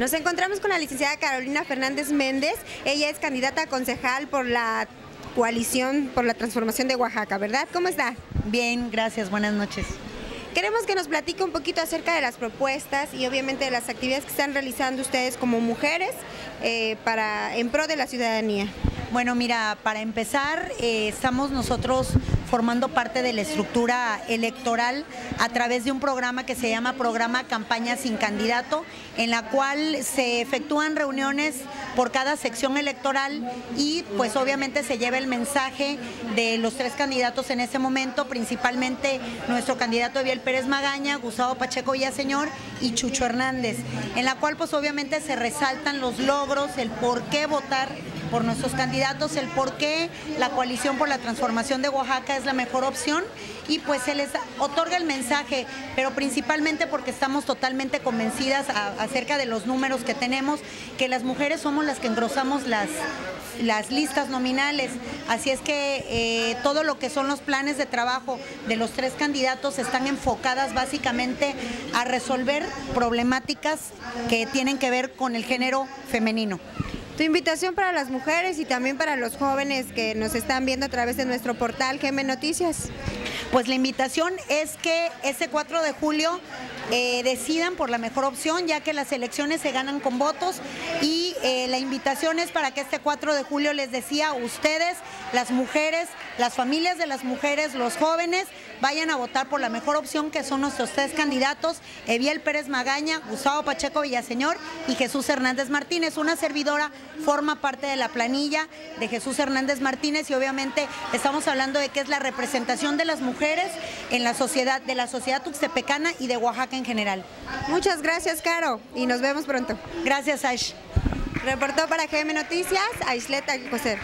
Nos encontramos con la licenciada Carolina Fernández Méndez. Ella es candidata a concejal por la coalición por la transformación de Oaxaca, ¿verdad? ¿Cómo está? Bien, gracias, buenas noches. Queremos que nos platique un poquito acerca de las propuestas y obviamente de las actividades que están realizando ustedes como mujeres eh, para en pro de la ciudadanía. Bueno, mira, para empezar, eh, estamos nosotros formando parte de la estructura electoral a través de un programa que se llama Programa Campaña sin Candidato, en la cual se efectúan reuniones por cada sección electoral y pues obviamente se lleva el mensaje de los tres candidatos en ese momento, principalmente nuestro candidato Eviel Pérez Magaña, Gustavo Pacheco Villaseñor y Chucho Hernández, en la cual pues obviamente se resaltan los logros, el por qué votar por nuestros candidatos, el por qué la coalición por la transformación de Oaxaca es la mejor opción y pues se les otorga el mensaje, pero principalmente porque estamos totalmente convencidas acerca de los números que tenemos, que las mujeres somos las que engrosamos las, las listas nominales. Así es que eh, todo lo que son los planes de trabajo de los tres candidatos están enfocadas básicamente a resolver problemáticas que tienen que ver con el género femenino. Tu invitación para las mujeres y también para los jóvenes que nos están viendo a través de nuestro portal GM Noticias. Pues la invitación es que ese 4 de julio eh, decidan por la mejor opción, ya que las elecciones se ganan con votos y eh, la invitación es para que este 4 de julio les decía, ustedes, las mujeres, las familias de las mujeres, los jóvenes, vayan a votar por la mejor opción que son nuestros tres candidatos, Eviel Pérez Magaña, Gustavo Pacheco Villaseñor y Jesús Hernández Martínez. Una servidora forma parte de la planilla de Jesús Hernández Martínez y obviamente estamos hablando de que es la representación de las mujeres en la sociedad, de la sociedad tuxtepecana y de Oaxaca en general. Muchas gracias, Caro, y nos vemos pronto. Gracias, Aish. Reportó para GM Noticias, Aislet Alcocer.